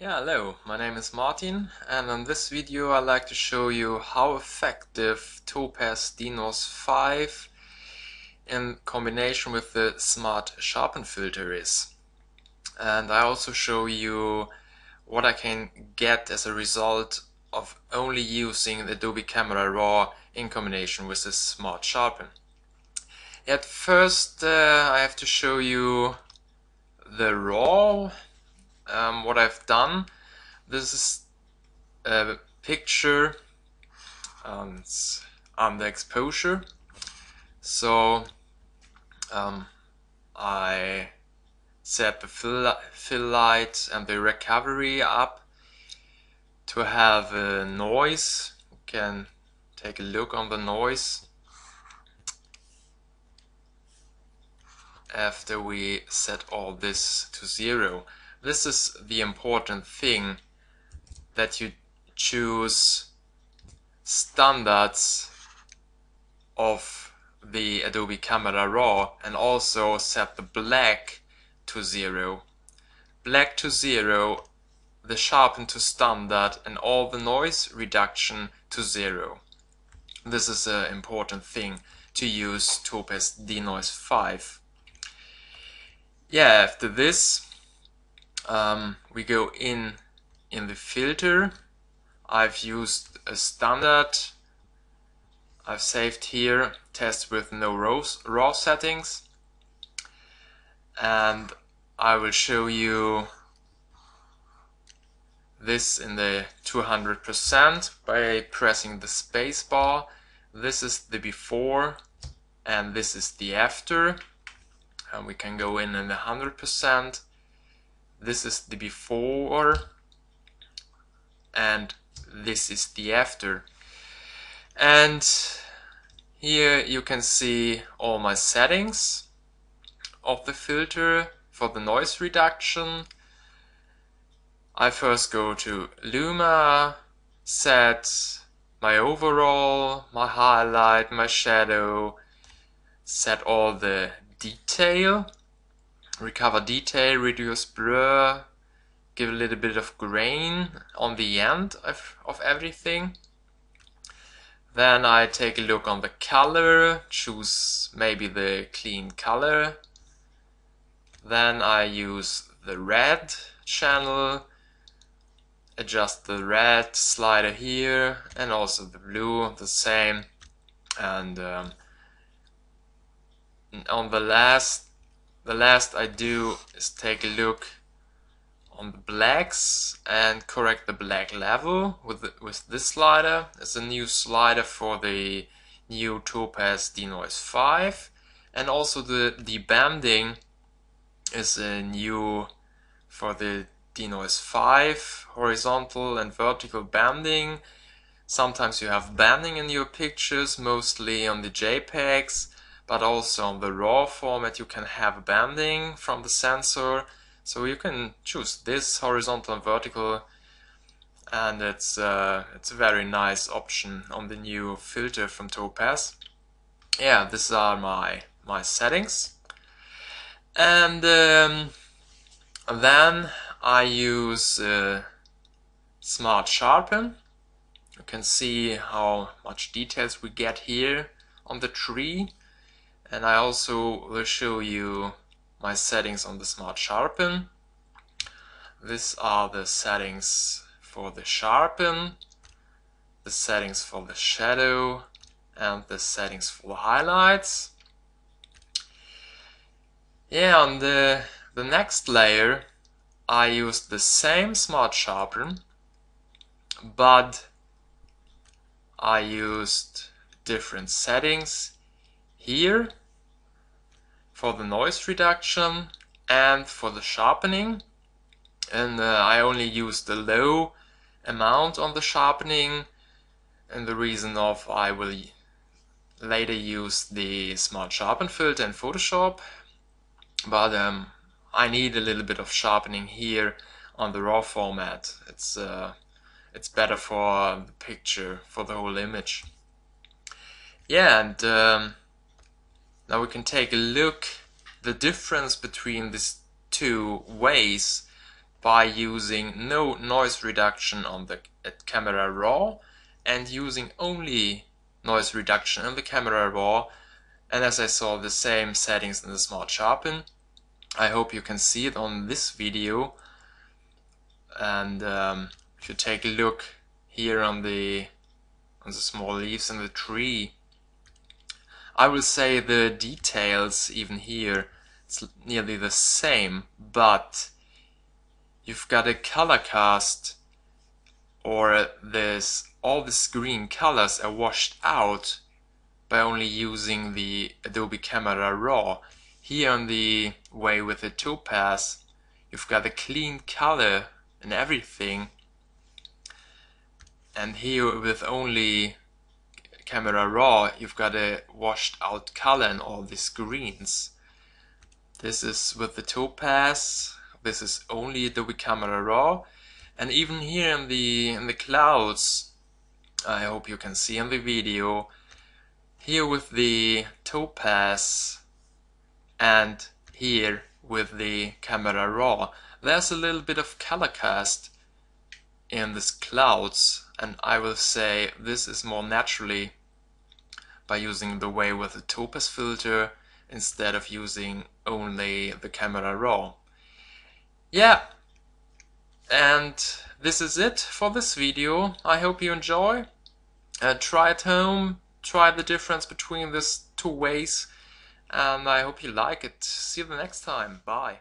Yeah, hello, my name is Martin and in this video I'd like to show you how effective Topaz Denoise 5 in combination with the Smart Sharpen filter is. And I also show you what I can get as a result of only using the Adobe Camera Raw in combination with the Smart Sharpen. At first uh, I have to show you the RAW um, what I've done. This is a picture um, the exposure. So um, I set the fill, fill light and the recovery up to have a noise. You can take a look on the noise. after we set all this to zero. This is the important thing that you choose standards of the Adobe Camera Raw and also set the black to zero. Black to zero, the sharpen to standard and all the noise reduction to zero. This is an important thing to use Topaz Denoise 5. Yeah, after this um, we go in in the filter. I've used a standard. I've saved here test with no raws, raw settings. And I will show you this in the 200% by pressing the space bar. This is the before and this is the after. And we can go in in the 100% this is the before and this is the after. And here you can see all my settings of the filter for the noise reduction. I first go to Luma set my overall my highlight my shadow set all the detail recover detail, reduce blur, give a little bit of grain on the end of, of everything. Then I take a look on the color, choose maybe the clean color. Then I use the red channel, adjust the red slider here and also the blue the same. And um, on the last the last I do is take a look on the blacks and correct the black level with, the, with this slider. It's a new slider for the new Topaz Denoise 5 and also the, the banding is a new for the Denoise 5 horizontal and vertical banding. Sometimes you have banding in your pictures, mostly on the JPEGs but also on the raw format you can have banding from the sensor. So you can choose this horizontal and vertical and it's uh, it's a very nice option on the new filter from Topaz. Yeah these are my my settings. And um, then I use uh, Smart Sharpen. You can see how much details we get here on the tree and I also will show you my settings on the Smart Sharpen. These are the settings for the Sharpen, the settings for the Shadow, and the settings for the highlights. Yeah, on the, the next layer I used the same Smart Sharpen, but I used different settings here for the noise reduction and for the sharpening. And uh, I only use the low amount on the sharpening. And the reason of I will later use the smart sharpen filter in Photoshop. But um, I need a little bit of sharpening here on the raw format. It's uh, it's better for the picture for the whole image. Yeah and um, now we can take a look the difference between these two ways by using no noise reduction on the camera raw and using only noise reduction on the camera raw and as I saw the same settings in the Smart Sharpen. I hope you can see it on this video and um, if you take a look here on the on the small leaves in the tree I will say the details even here it's nearly the same but you've got a color cast or this all these green colors are washed out by only using the Adobe Camera Raw. Here on the way with the topaz you've got a clean color and everything and here with only camera raw you've got a washed out color and all these greens. This is with the topaz. This is only Adobe Camera Raw. And even here in the in the clouds I hope you can see in the video here with the topaz and here with the camera raw there's a little bit of color cast in these clouds. And I will say this is more naturally by using the way with the topaz filter instead of using only the camera raw. Yeah, and this is it for this video. I hope you enjoy. Uh, try at home, try the difference between these two ways and I hope you like it. See you the next time. Bye.